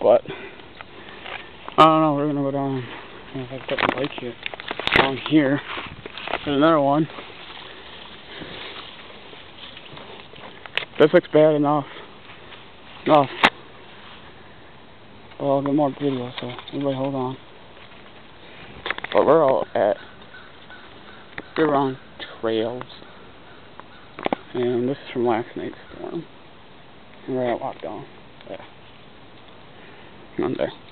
but I don't know. We're gonna go down. I have put my bike here. Down here. There's another one. This looks bad enough. Enough. Well, I'll get more video, so everybody hold on. But we're all at we're on trails. And this is from last night's storm. And we're at lockdown. There. There.